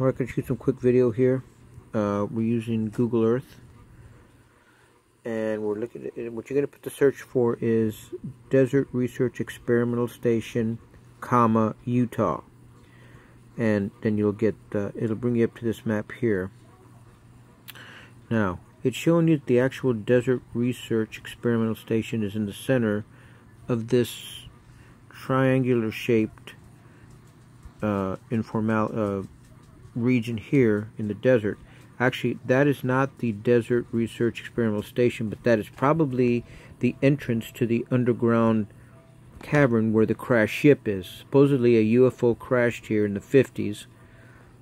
Alright, going to shoot some quick video here. Uh, we're using Google Earth. And we're looking at. What you're going to put the search for is Desert Research Experimental Station, comma, Utah. And then you'll get, uh, it'll bring you up to this map here. Now, it's showing you that the actual Desert Research Experimental Station is in the center of this triangular shaped uh, informal uh, region here in the desert. Actually, that is not the Desert Research Experimental Station, but that is probably the entrance to the underground cavern where the crash ship is. Supposedly a UFO crashed here in the 50s.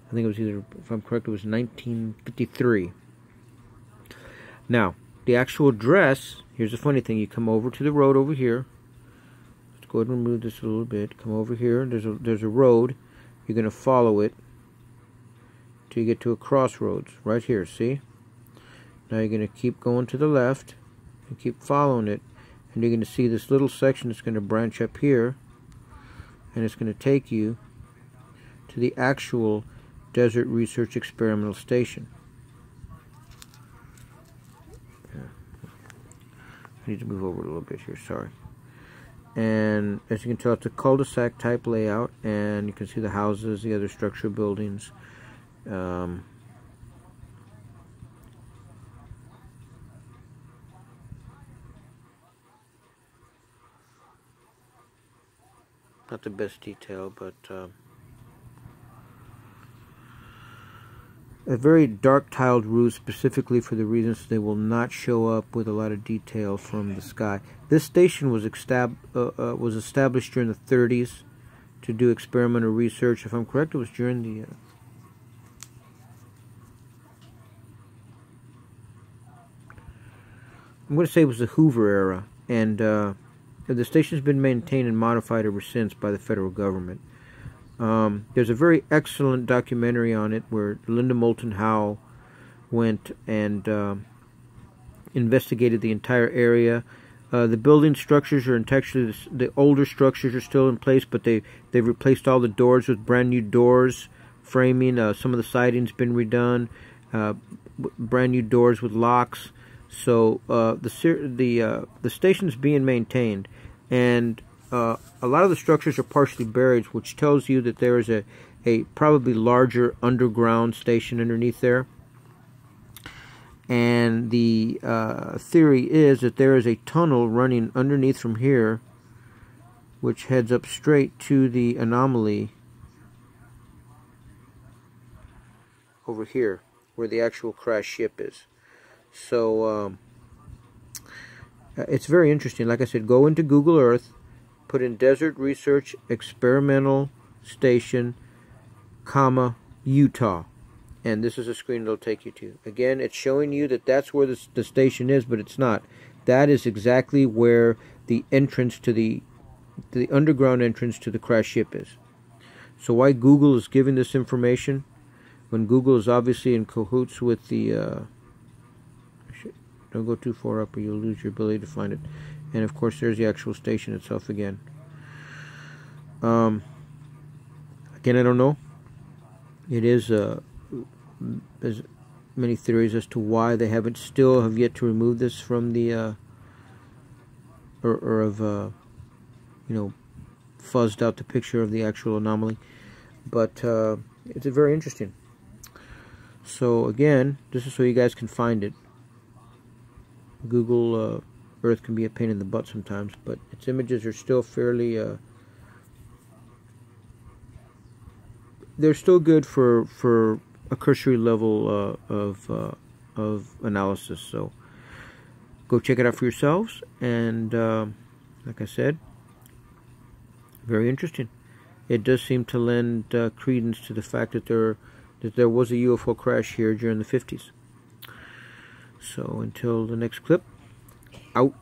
I think it was either, if I'm correct, it was 1953. Now, the actual address, here's the funny thing. You come over to the road over here. Let's go ahead and remove this a little bit. Come over here. There's a, there's a road. You're going to follow it till you get to a crossroads. Right here see? Now you're going to keep going to the left and keep following it and you're going to see this little section that's going to branch up here and it's going to take you to the actual Desert Research Experimental Station. I need to move over a little bit here sorry. And as you can tell it's a cul-de-sac type layout and you can see the houses the other structure buildings um, not the best detail, but uh, a very dark tiled roof specifically for the reasons they will not show up with a lot of detail from the sky. This station was, uh, uh, was established during the 30s to do experimental research. If I'm correct, it was during the I'm going to say it was the Hoover era, and uh, the station's been maintained and modified ever since by the federal government. Um, there's a very excellent documentary on it where Linda Moulton Howe went and uh, investigated the entire area. Uh, the building structures are the, the older structures are still in place, but they they've replaced all the doors with brand new doors, framing. Uh, some of the siding's been redone, uh, brand new doors with locks. So uh, the the uh, the station is being maintained, and uh, a lot of the structures are partially buried, which tells you that there is a a probably larger underground station underneath there. And the uh, theory is that there is a tunnel running underneath from here, which heads up straight to the anomaly over here, where the actual crash ship is. So um, it's very interesting. Like I said, go into Google Earth, put in Desert Research Experimental Station, comma Utah, and this is a screen it'll take you to. Again, it's showing you that that's where the, the station is, but it's not. That is exactly where the entrance to the the underground entrance to the crash ship is. So why Google is giving this information when Google is obviously in cahoots with the uh, don't go too far up or you'll lose your ability to find it. And of course, there's the actual station itself again. Um, again, I don't know. It is uh, there's many theories as to why they haven't still have yet to remove this from the uh, or, or have uh, you know fuzzed out the picture of the actual anomaly. But uh, it's very interesting. So again, this is so you guys can find it. Google uh, Earth can be a pain in the butt sometimes, but its images are still fairly. Uh, they're still good for for a cursory level uh, of uh, of analysis. So go check it out for yourselves, and uh, like I said, very interesting. It does seem to lend uh, credence to the fact that there that there was a UFO crash here during the 50s. So until the next clip, out.